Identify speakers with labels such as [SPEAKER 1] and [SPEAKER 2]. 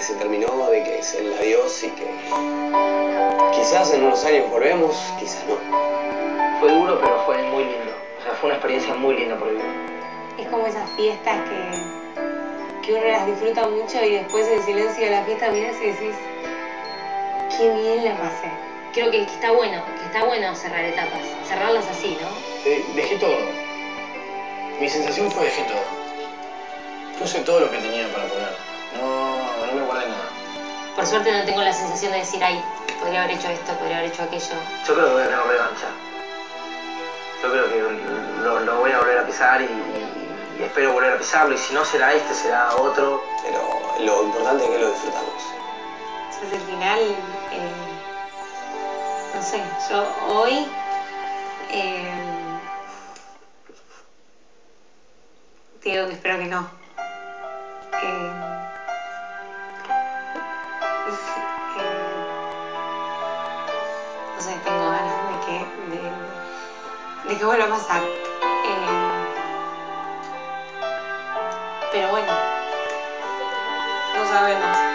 [SPEAKER 1] que se terminó, de que es el adiós y que quizás en unos años volvemos, quizás no.
[SPEAKER 2] Fue duro, pero fue muy lindo. O sea, fue una experiencia muy linda por vivir.
[SPEAKER 3] Es como esas fiestas que, que uno las disfruta mucho y después el silencio de la fiesta miras y decís, qué bien la pasé.
[SPEAKER 4] Creo que, que está bueno, que está bueno cerrar etapas, cerrarlas así, ¿no?
[SPEAKER 5] Eh, dejé todo. Mi sensación fue dejé todo. Puse todo lo que tenía para poner. No,
[SPEAKER 4] Por suerte no tengo la sensación de decir, ay, podría haber hecho esto, podría haber hecho aquello.
[SPEAKER 2] Yo creo que voy a tener revancha. Yo creo que lo, lo voy a volver a pisar y, y- y espero volver a pisarlo. Y si no será este, será otro.
[SPEAKER 1] Pero lo importante es que lo disfrutamos.
[SPEAKER 3] Entonces al final, eh, no sé, yo hoy eh, te digo que espero que no. no sé, tengo ganas de que, de, que vuelva a pasar. Eh, pero bueno, no sabemos.